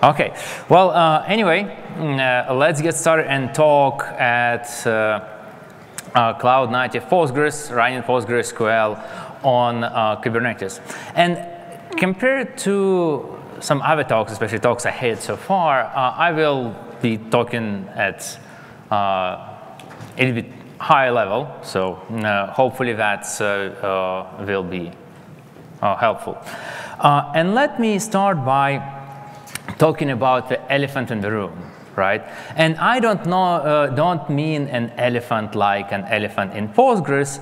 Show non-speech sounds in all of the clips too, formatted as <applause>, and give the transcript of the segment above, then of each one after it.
Okay, well, uh, anyway, mm, uh, let's get started and talk at uh, uh cloud native Postgres, running PostgreSQL on uh, Kubernetes. And compared to some other talks, especially talks I had so far, uh, I will be talking at a little bit higher level, so hopefully that will be helpful. and let me start by talking about the elephant in the room, right? And I don't know, uh, don't mean an elephant like an elephant in Postgres.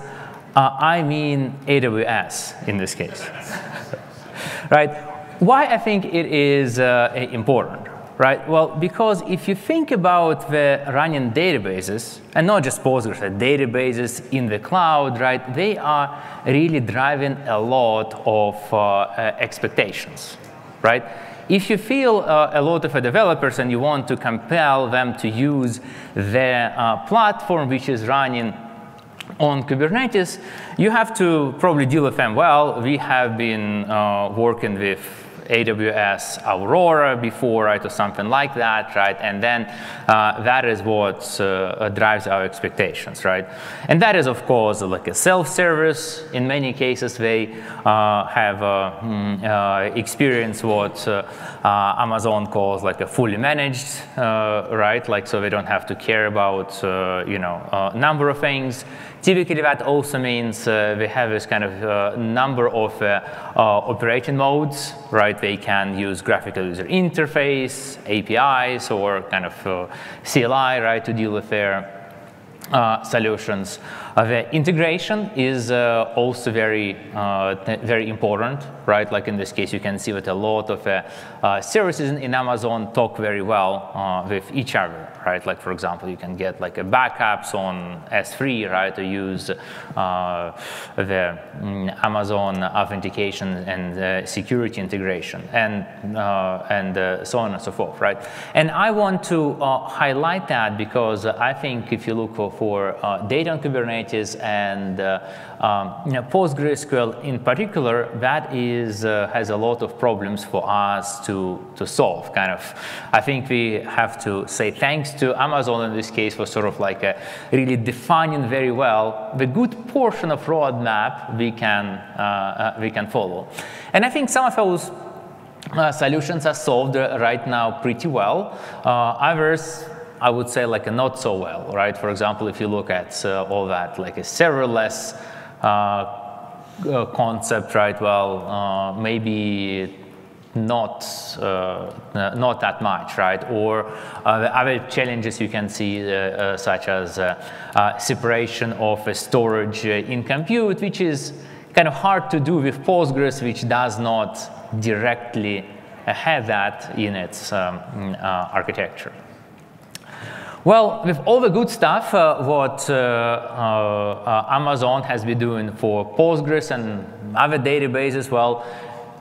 Uh, I mean AWS in this case, <laughs> right? Why I think it is uh, important, right? Well, because if you think about the running databases, and not just Postgres, the databases in the cloud, right? They are really driving a lot of uh, uh, expectations, right? If you feel uh, a lot of developers and you want to compel them to use the uh, platform which is running on Kubernetes, you have to probably deal with them well. We have been uh, working with AWS Aurora before, right, or something like that, right? And then uh, that is what uh, drives our expectations, right? And that is, of course, like a self-service. In many cases, they uh, have uh, mm, uh, experience what uh, Amazon calls like a fully managed, right? Like, so they don't have to care about, you know, a number of things. Typically, that also means uh, have this kind of uh, number of uh, operating modes, right? They can use graphical user interface, APIs, or kind of CLI, right, to deal with their solutions. Uh, the integration is uh, also very, uh, very important, right? Like in this case, you can see that a lot of uh, uh, services in Amazon talk very well uh, with each other, right? Like for example, you can get like a backups on S3, right? To use the mm, Amazon authentication and security integration, and and so on and so forth, right? And I want to highlight that because I think if you look for, for data on Kubernetes And uh, um, you know, PostgreSQL in particular, that is, uh, has a lot of problems for us to, to solve, kind of. I think we have to say thanks to Amazon in this case for sort of like a really defining very well the good portion of roadmap we can, uh, uh we can follow. And I think some of those uh, solutions are solved uh, right now pretty well. Uh, others I would say like a not so well, right? For example, if you look at uh, all that, like a serverless uh, uh, concept, right? Well, uh, maybe not uh, not that much, right? Or uh, the other challenges you can see, such as separation of storage in compute, which is kind of hard to do with Postgres, which does not directly have that in its um, architecture. Well, with all the good stuff, uh, what uh, uh, Amazon has been doing for Postgres and other databases, well,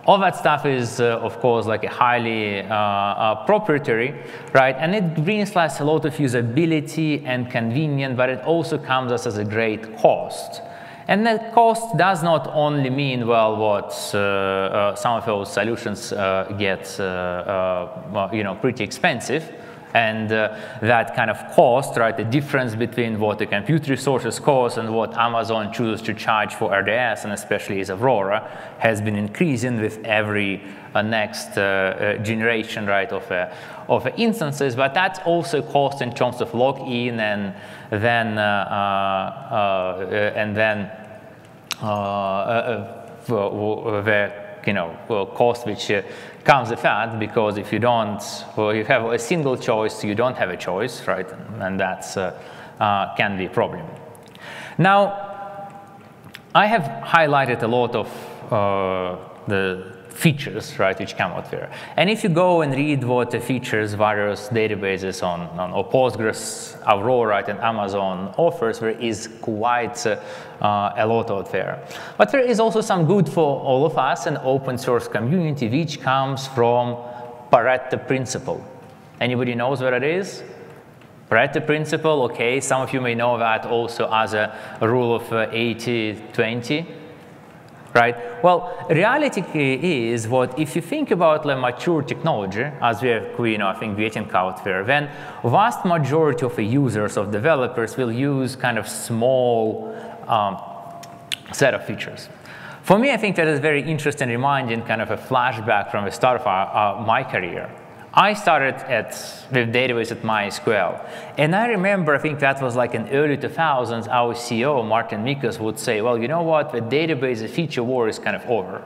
all that stuff is, uh, of course, like a highly uh, uh, proprietary, right? And it brings us a lot of usability and convenience, but it also comes as a great cost. And that cost does not only mean, well, what some of those solutions get, you know, pretty expensive, and uh, that kind of cost, right, the difference between what the compute resources cost and what Amazon chooses to charge for RDS, and especially as Aurora, has been increasing with every uh, next uh, uh generation, right, of, uh, of instances. But that's also cost in terms of login and then, uh, and then the you know, cost which comes the fact because if you don't, well, you have a single choice, you don't have a choice, right? And that uh, uh, can be a problem. Now, I have highlighted a lot of uh, the features, right, which come out there. And if you go and read what the features various databases on, on Postgres, Aurora, right, and Amazon offers, there is quite uh, a lot out there. But there is also some good for all of us, an open source community, which comes from Pareto principle. Anybody knows what it is? Pareto principle, okay, some of you may know that also as a rule of 80-20. Uh, right? Well, reality is what if you think about like mature technology, as we are, you know, I think getting out there, then vast majority of the users of developers will use kind of small um, set of features. For me, I think that is very interesting, reminding kind of a flashback from the start of our, uh, my career. I started at, with database at MySQL. And I remember, I think that was like in early 2000s, our CEO, Mårten Mickos, would say, well, you know what, the database feature war is kind of over.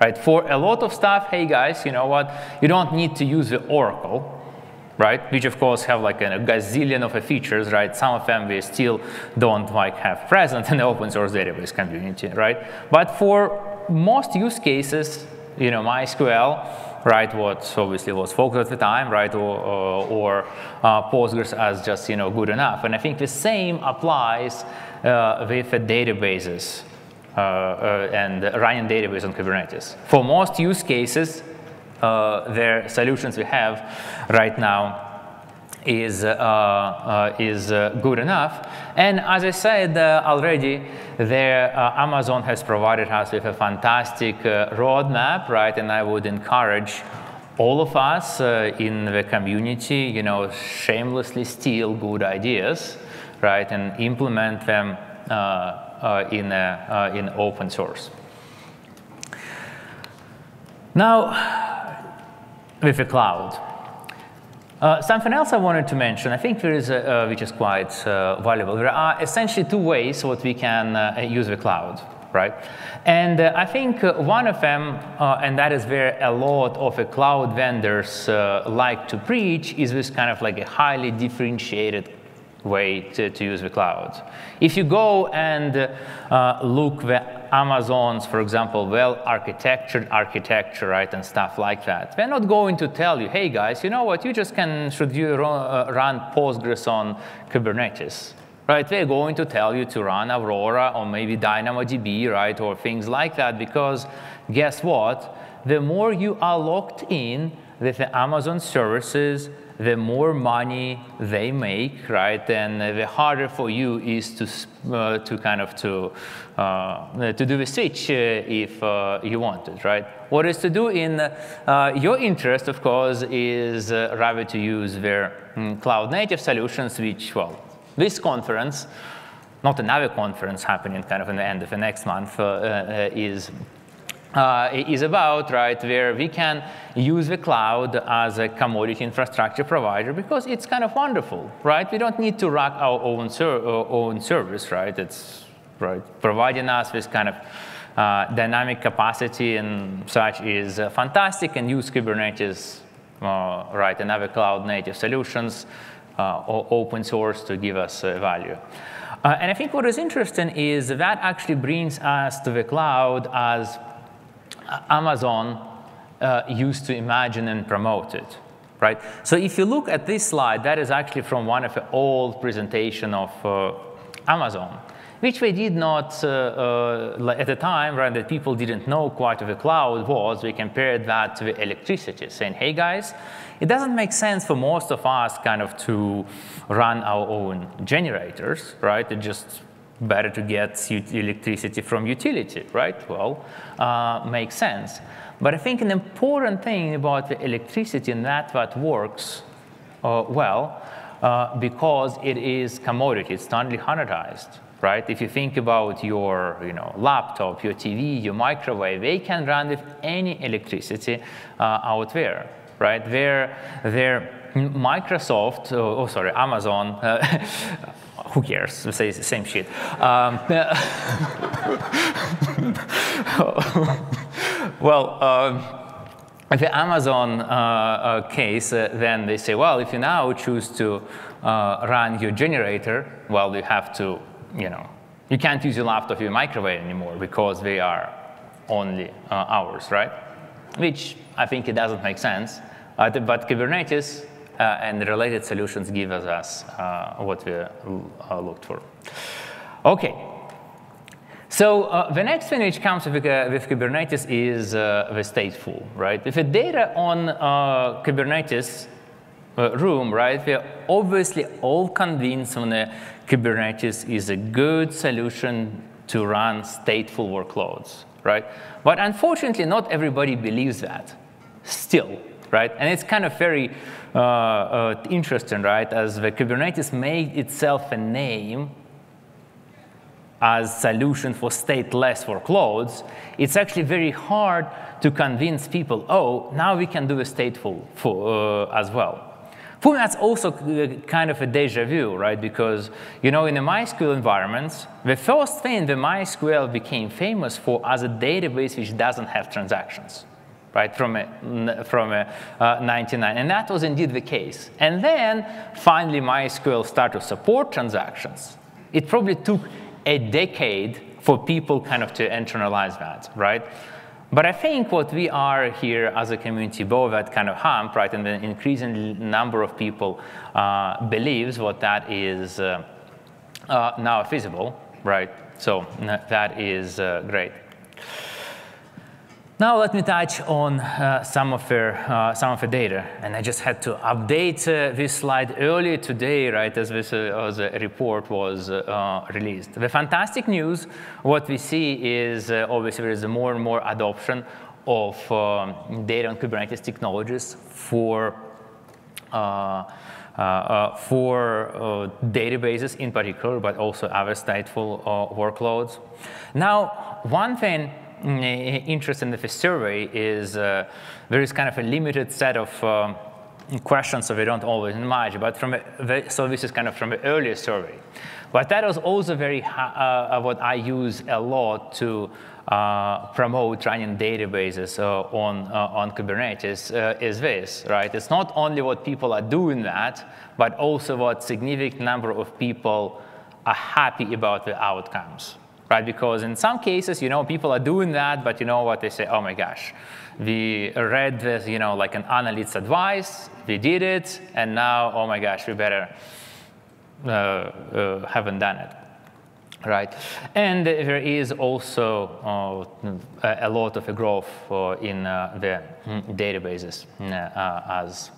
Right? For a lot of stuff, hey guys, you know what, you don't need to use the Oracle, right? Which of course have like a gazillion of features, right? Some of them we still don't like have present in the open source database community, right? But for most use cases, you know, MySQL, right, what obviously was focused at the time, right, or, or, or uh, Postgres as just, you know, good enough. And I think the same applies uh, with databases uh, uh, and running database on Kubernetes. For most use cases, uh, solutions we have right now is, uh, uh, is uh, good enough. And as I said uh, already, there, uh, Amazon has provided us with a fantastic uh, roadmap, right? And I would encourage all of us in the community, you know, shamelessly steal good ideas, right? And implement them in, in open source. Now, with the cloud. Uh, something else I wanted to mention, I think there is, a, uh, which is quite uh, valuable. There are essentially two ways what we can uh, use the cloud, right? And uh, I think one of them, and that is where a lot of cloud vendors like to preach, is this kind of like a highly differentiated way to, to use the cloud. If you go and look the Amazon's, for example, well-architectured architecture, right, and stuff like that, they're not going to tell you, hey guys, you know what, you just can, should you run, uh, run Postgres on Kubernetes, right? They're going to tell you to run Aurora or maybe DynamoDB, right, or things like that, because guess what? The more you are locked in with the Amazon services, the more money they make, right, and the harder for you is to, uh, to kind of to, uh, to do the switch uh, if uh, you want it, right? What is to do in uh, your interest, of course, is uh, rather to use their um, cloud native solutions, which, well, this conference, not another conference happening kind of in the end of the next month, is uh, is about, right, where we can use the cloud as a commodity infrastructure provider because it's kind of wonderful, right? We don't need to rack our own, ser uh, own service, right? It's right providing us with kind of uh, dynamic capacity and such is uh, fantastic and use Kubernetes, uh, right, and other cloud native solutions, uh, open source to give us value. and I think what is interesting is that actually brings us to the cloud as Amazon uh, used to imagine and promote it, right? So if you look at this slide, that is actually from one of the old presentation of uh, Amazon, which they did not, uh, uh at the time, right, that people didn't know quite what the cloud was, we compared that to the electricity, saying, hey guys, it doesn't make sense for most of us kind of to run our own generators, right? It just better to get electricity from utility, right? Well, uh, makes sense. But I think an important thing about the electricity and that works uh, well, uh, because it is commodity, it's standardized, right? If you think about your you know, laptop, your TV, your microwave, they can run with any electricity uh, out there, right? They're, they're Microsoft, oh, oh, sorry, Amazon, uh, <laughs> who cares? Say the same shit. Um, <laughs> well, um, if the Amazon uh, uh, case, uh, then they say, well, if you now choose to uh, run your generator, well, you have to, you know, you can't use your laptop, your microwave anymore because they are only uh, ours, right? Which I think it doesn't make sense. Uh, but Kubernetes and related solutions give us uh, what we uh, looked for. Okay. So uh, the next thing which comes with, uh, with Kubernetes is uh, the stateful, right? If the data on Kubernetes room, right, we're obviously all convinced that Kubernetes is a good solution to run stateful workloads, right? But unfortunately, not everybody believes that still, right? And it's kind of very uh, uh, interesting, right? As the Kubernetes made itself a name as solution for stateless workloads, it's actually very hard to convince people, oh, now we can do a stateful for, uh, as well. For me, that's also kind of a deja vu, right? Because, you know, in the MySQL environments, the first thing the MySQL became famous for as a database which doesn't have transactions, right, from a, from a uh, 99. And that was indeed the case. And then, finally, MySQL started to support transactions. It probably took a decade for people kind of to internalize that, right? But I think what we are here as a community, both that kind of hump, right, and the increasing number of people uh, believes what that is uh, uh, now feasible, right? So that is uh, great. Now let me touch on uh, some, of the, uh, some of the data. And I just had to update uh, this slide earlier today, right, as this uh, as report was uh, released. The fantastic news, what we see is uh, obviously there is more and more adoption of um, data and Kubernetes technologies for uh, uh, for uh, databases in particular, but also other stateful workloads. Now, one thing interest in the survey is uh, there is kind of a limited set of um, questions, so we don't always match. But from a, so this is kind of from the earlier survey. But that was also very uh, what I use a lot to uh, promote running databases uh, on uh, on Kubernetes uh, is this, right? It's not only what people are doing that, but also what significant number of people are happy about the outcomes right? Because in some cases, you know, people are doing that, but you know what? They say, oh my gosh, we read this, you know, like an analyst's advice, we did it, and now, oh my gosh, we better uh, uh, haven't done it. Right, and there is also uh, a lot of growth uh, in uh, the databases uh, as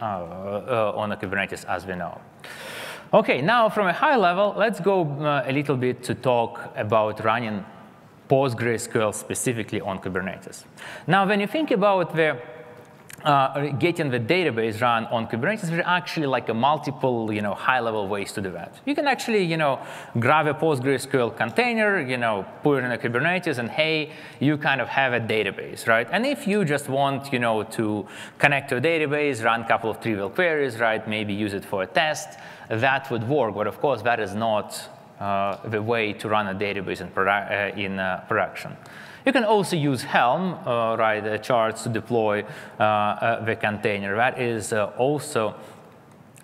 on the Kubernetes as we know. Okay, now from a high level, let's go uh, a little bit to talk about running PostgreSQL specifically on Kubernetes. Now, when you think about the uh, getting the database run on Kubernetes, are actually like a multiple, you know, high-level ways to do that. You can actually, you know, grab a PostgreSQL container, you know, put it in a Kubernetes, and hey, you kind of have a database, right? And if you just want, you know, to connect to a database, run a couple of trivial queries, right? Maybe use it for a test that would work. But of course, that is not uh, the way to run a database in, produ uh, in uh, production. You can also use Helm, uh, right, charts to deploy uh, uh, the container. That is also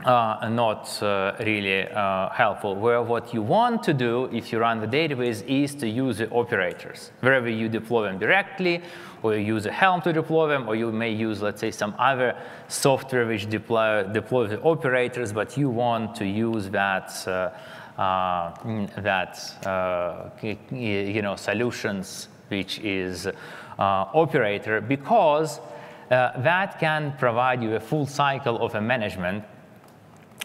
uh, not uh, really uh, helpful. Where what you want to do if you run the database is to use the operators. Wherever you deploy them directly, or you use a Helm to deploy them, or you may use, let's say, some other software which deploy, deploy the operators, but you want to use that, uh, uh, that uh, you know, solutions which is operator because that can provide you a full cycle of a management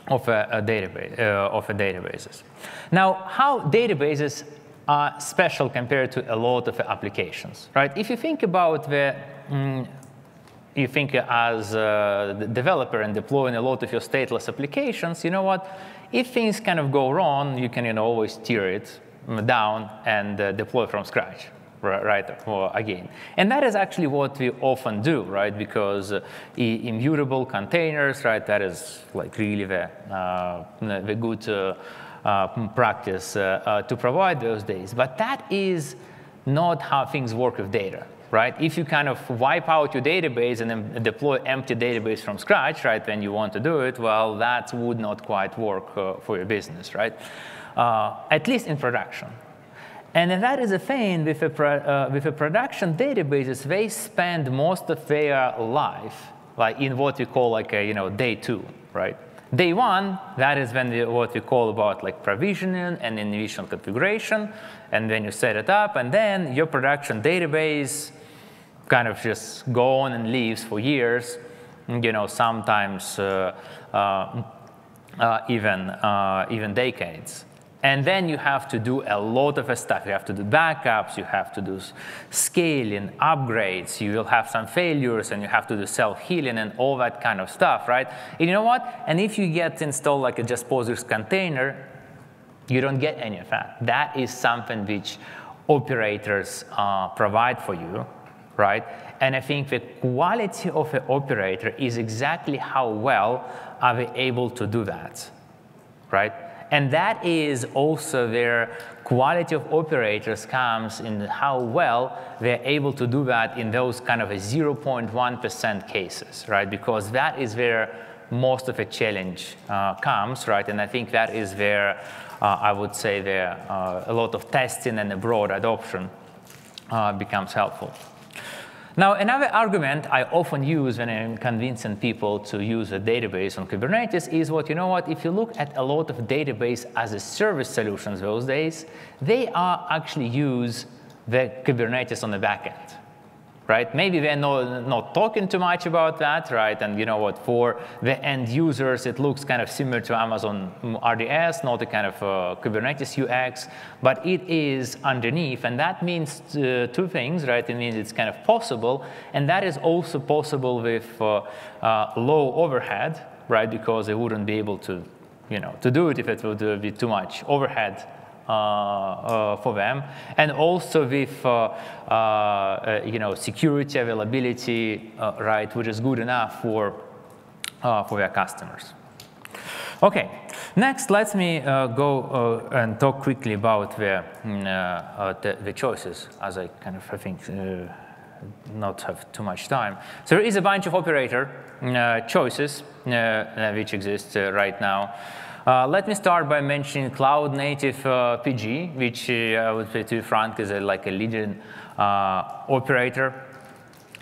of a, a database uh, of a databases. Now, how databases are special compared to a lot of applications, right? If you think about the mm, you think as a developer and deploying a lot of your stateless applications, you know what? If things kind of go wrong, you can you know, always tear it down and uh, deploy from scratch right, again. And that is actually what we often do, right? Because uh, immutable containers, right, that is like really the, uh, the good uh, uh practice uh, uh, to provide those days. But that is not how things work with data, right? If you kind of wipe out your database and then deploy empty database from scratch, right, when you want to do it, well, that would not quite work for your business, right? at least in production, and that is a thing with a, uh, with a production databases, they spend most of their life like in what we call like a, you know, day two, right? Day one, that is when the, what we call about like provisioning and initial configuration, and then you set it up, and then your production database kind of just go on and leaves for years, you know, sometimes uh, uh, uh even, uh, even decades. And then you have to do a lot of stuff. You have to do backups, you have to do scaling, upgrades, you will have some failures, and you have to do self-healing and all that kind of stuff, right? And you know what? And if you get installed like a just Postgres container, you don't get any of that. That is something which operators uh, provide for you, right? And I think the quality of an operator is exactly how well are they able to do that, right? And that is also where quality of operators comes in how well they're able to do that in those kind of a 0.1% cases, right? Because that is where most of the challenge uh, comes, right? And I think that is where uh, I would say there uh, a lot of testing and a broad adoption uh, becomes helpful. Now, another argument I often use when I'm convincing people to use a database on Kubernetes is what, you know what, if you look at a lot of database as a service solutions those days, they are actually use the Kubernetes on the backend right? Maybe they're not, not talking too much about that, right? And you know what, for the end users, it looks kind of similar to Amazon RDS, not a kind of uh, Kubernetes UX, but it is underneath, and that means uh, two things, right? It means it's kind of possible, and that is also possible with uh, uh low overhead, right? Because they wouldn't be able to, you know, to do it if it would be too much overhead for them, and also with uh, you know security availability, right, which is good enough for for their customers. Okay, next let me uh, go uh, and talk quickly about the, mm, uh, the, the, choices, as I kind of, I think, not have too much time. So there is a bunch of operator choices which exist right now. Uh, let me start by mentioning Cloud Native uh, PG, which uh, I would say to frank is a, like a leading uh, operator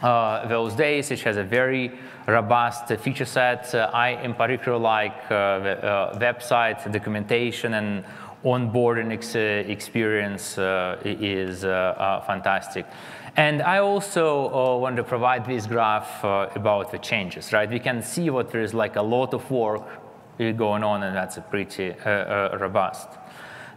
uh, those days, which has a very robust feature set. I, in particular, like the website documentation and onboarding ex experience is fantastic. And I also uh, want to provide this graph uh, about the changes, right? We can see what there is like a lot of work going on, and that's a pretty uh, uh, robust.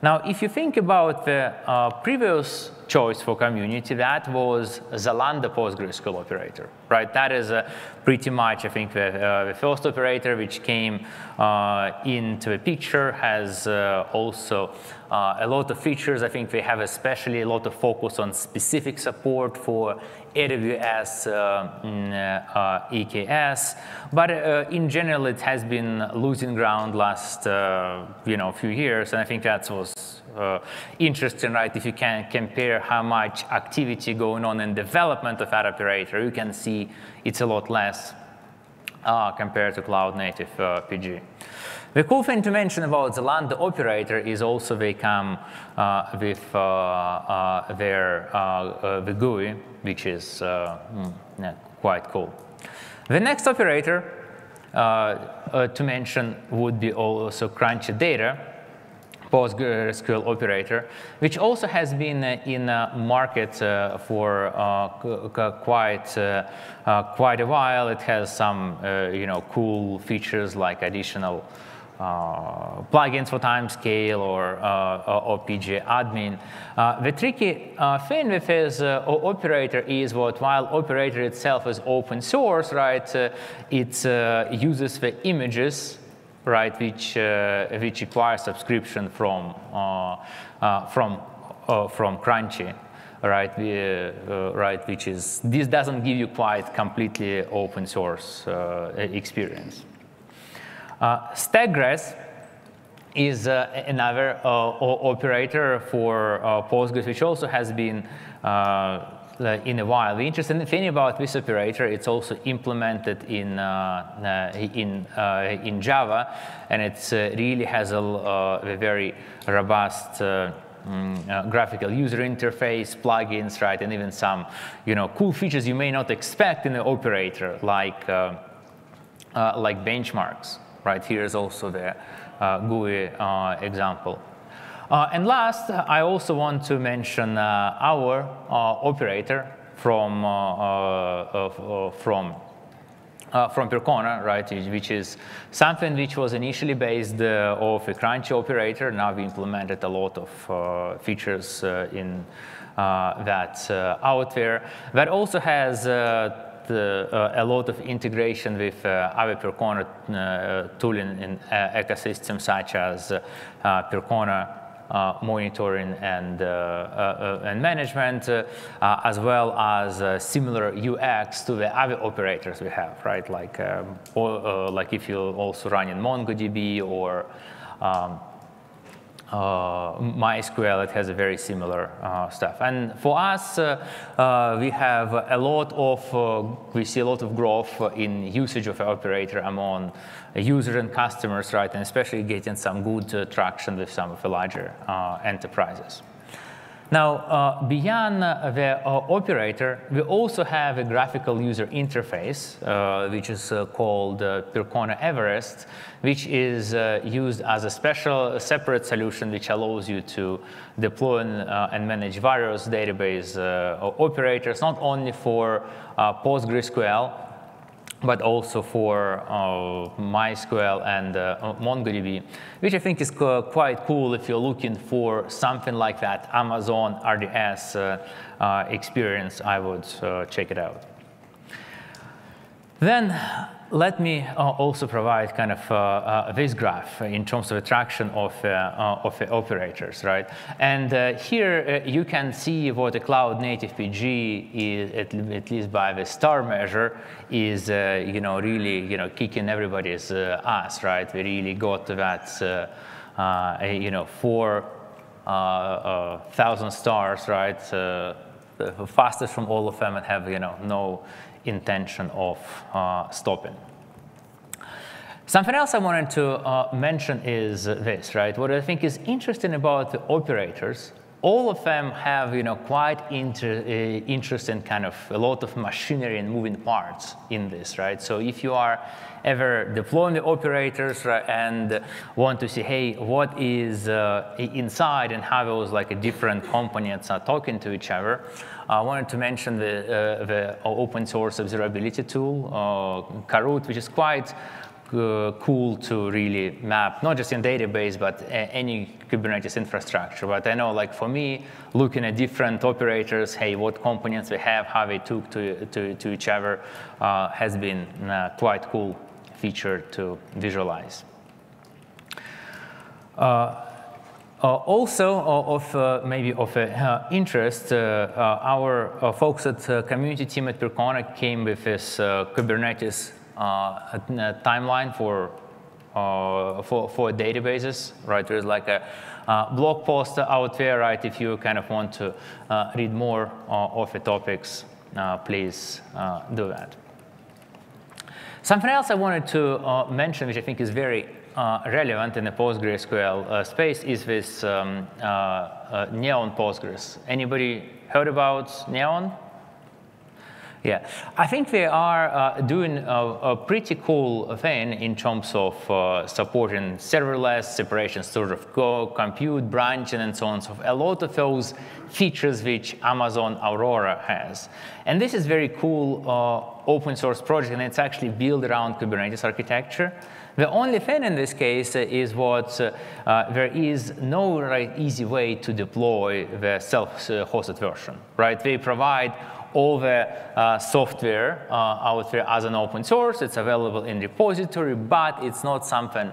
Now, if you think about the uh, previous choice for community, that was Zalando PostgreSQL operator, right? That is uh, pretty much, I think, the, uh, the first operator which came uh, into the picture, has also a lot of features. I think they have especially a lot of focus on specific support for AWS uh, mm, uh, EKS, but uh, in general it has been losing ground last you know few years, and I think that was uh, interesting, right? If you can compare how much activity going on in development of that operator, you can see it's a lot less uh, compared to cloud native uh, PG. The cool thing to mention about the Zalando operator is also they come uh, with uh, uh, their uh, the GUI, which is mm, yeah, quite cool. The next operator to mention would be also Crunchy Data, PostgreSQL operator, which also has been in a market uh, for uh, quite uh, quite a while. It has some you know cool features like additional uh, plugins for timescale or, uh, or PG admin. Uh, the tricky uh, thing with this uh, operator is what while operator itself is open source, right, uh, it uses the images right, which, which require subscription from, from, from Crunchy right, uh, right, which is, this doesn't give you quite completely open source uh, experience. Uh, is uh, another uh, operator for Postgres, which also has been in a while. The interesting thing about this operator, it's also implemented in uh, in uh, in Java, and it uh, really has a, a very robust. Mm, graphical user interface, plugins, right, and even some, you know, cool features you may not expect in the operator, like like benchmarks right? Here is also the uh, GUI uh, example. Uh, and last, I also want to mention our operator from, from uh, from Percona, right, which is something which was initially based uh, off a crunchy operator. Now we implemented a lot of uh, features uh, in uh, that uh, out there. That also has a lot of integration with other Percona tooling in ecosystems such as Percona uh, monitoring and, uh, uh, and management, as well as similar UX to the other operators we have, right? Like, um, or, like if you're also running MongoDB or um, uh, MySQL, it has a very similar uh, stuff. And for us, uh, we have a lot of, we see a lot of growth in usage of operator among users and customers, right? And especially getting some good traction with some of the larger enterprises. Now, uh, beyond uh, the uh, operator, we also have a graphical user interface, uh, which is uh, called uh, Percona Everest, which is used as a special, separate solution which allows you to deploy and, and manage various database operators, not only for PostgreSQL, but also for uh, MySQL and uh, MongoDB, which I think is quite cool if you're looking for something like that Amazon RDS uh, uh, experience, I would uh, check it out. Then let me uh, also provide kind of uh, uh, this graph in terms of attraction of, uh, uh, of uh, operators, right? And here you can see what a cloud native PG is, at, at least by the star measure, is you know really you know kicking everybody's ass, right? We really got that you know four thousand stars, right? the fastest from all of them and have you know no intention of uh, stopping. Something else I wanted to uh, mention is this, right? What I think is interesting about the operators, all of them have, you know, quite inter uh, interesting kind of a lot of machinery and moving parts in this, right? So if you are ever deploying the operators right, and want to see, hey, what is uh, inside and how those like different components are talking to each other, I wanted to mention the, uh, the open source observability tool, uh, Coroot, which is quite uh, cool to really map, not just in database, but any Kubernetes infrastructure. But I know, like for me, looking at different operators, hey, what components we have, how they talk to, to, to each other, uh, has been uh, quite cool feature to visualize. Uh, uh, also uh, of uh, maybe of interest, our folks at community team at Percona came with this Kubernetes timeline for uh, for, for databases, right? There's like a uh, blog post out there, right? If you kind of want to uh, read more of the topics, please do that. Something else I wanted to mention, which I think is very uh, relevant in the PostgreSQL uh, space is this um, uh, uh, Neon Postgres. Anybody heard about Neon? Yeah, I think they are uh, doing a, a, pretty cool thing in terms of uh, supporting serverless separation, sort of go, compute, branching, and so on. So a lot of those features which Amazon Aurora has. And this is very cool uh, open source project, and it's actually built around Kubernetes architecture. The only thing in this case is what uh, uh, there is no right, easy way to deploy the self-hosted version, right? They provide all the uh, software uh, out there as an open source. It's available in repository, but it's not something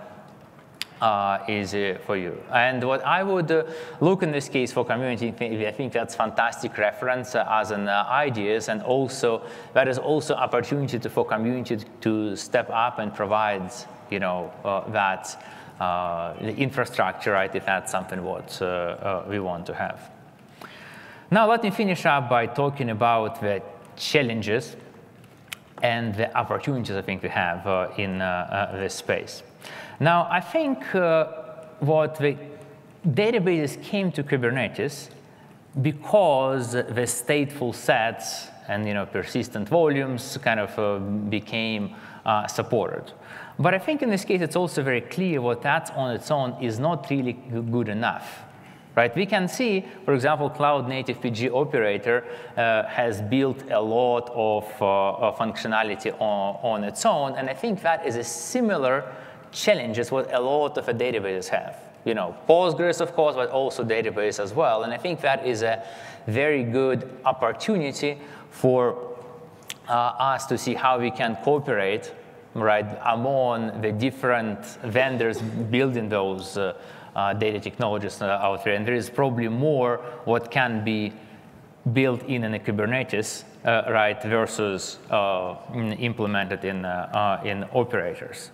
uh, easy for you. And what I would uh, look in this case for community, I think that's fantastic reference uh, as an uh, ideas, and also that is also opportunity to, for community to step up and provide, you know, uh, that uh, infrastructure, right? If that's something what we want to have. Now let me finish up by talking about the challenges and the opportunities I think we have uh, in uh, uh, this space. Now I think uh, what the databases came to Kubernetes because the stateful sets and you know persistent volumes kind of uh, became uh, supported. But I think in this case it's also very clear what that on its own is not really good enough right? We can see, for example, Cloud Native PG Operator uh, has built a lot of, uh, functionality on, on, its own, and I think that is a similar challenge as what a lot of databases have. You know, Postgres, of course, but also database as well, and I think that is a very good opportunity for uh, us to see how we can cooperate right, among the different vendors building those uh, uh, data technologies uh, out there. And there is probably more what can be built in in a Kubernetes, uh, right, versus uh, implemented in, uh, in operators.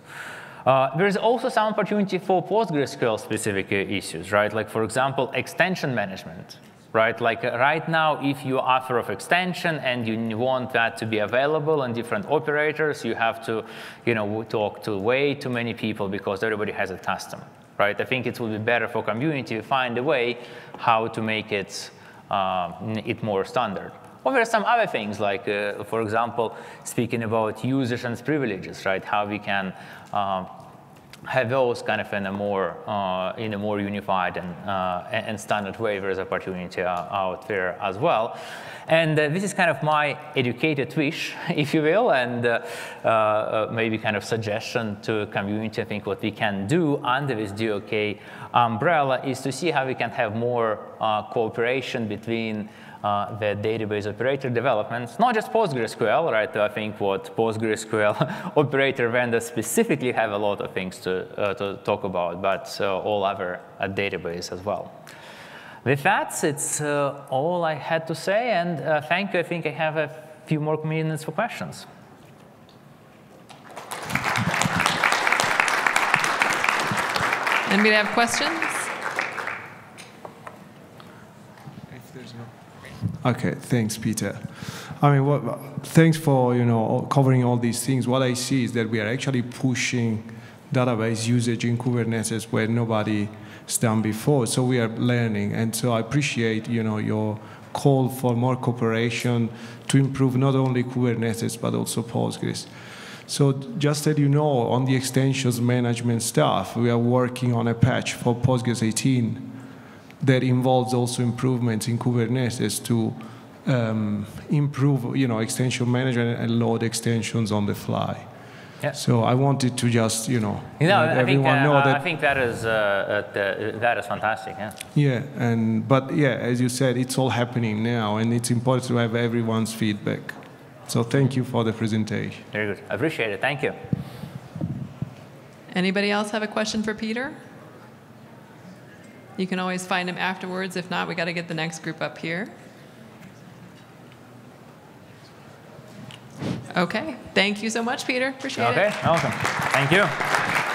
there is also some opportunity for PostgreSQL specific issues, right? Like, for example, extension management, right? Like right now, if you offer of extension and you want that to be available on different operators, you have to, you know, talk to way too many people because everybody has a custom, right? I think it would be better for community to find a way how to make it, uh, it more standard. Or there are some other things like, uh, for example, speaking about users and privileges, right? How we can uh, have those kind of in a more uh, in a more unified and uh, and standard way. There's opportunity uh, out there as well. And uh, this is kind of my educated wish, <laughs> if you will, and uh, uh, maybe kind of suggestion to community. I think what we can do under this DOK umbrella is to see how we can have more cooperation between uh, the database operator developments, not just PostgreSQL, right? I think what PostgreSQL <laughs> operator vendors specifically have a lot of things to, uh, to talk about, but uh, all other uh, database as well. With that, it's uh, all I had to say, and uh, thank you. I think I have a few more minutes for questions. Anybody have questions? Okay, thanks, Peter. I mean, what, thanks for you know covering all these things. What I see is that we are actually pushing database usage in Kubernetes where nobody has done before. So we are learning, and so I appreciate you know your call for more cooperation to improve not only Kubernetes but also Postgres. So just that you know, on the extensions management stuff, we are working on a patch for Postgres 18 that involves also improvements in Kubernetes to um, improve, you know, extension management and load extensions on the fly. Yeah. So I wanted to just, you know, you know let everyone think, uh, know that. I think that is uh, uh, that is fantastic. Yeah. Yeah, and but yeah, as you said, it's all happening now, and it's important to have everyone's feedback. So thank you for the presentation. Very good. I appreciate it. Thank you. Anybody else have a question for Peter? You can always find him afterwards. If not, we got to get the next group up here. Okay. Thank you so much, Peter. Appreciate okay. it. Okay. Awesome. Thank you.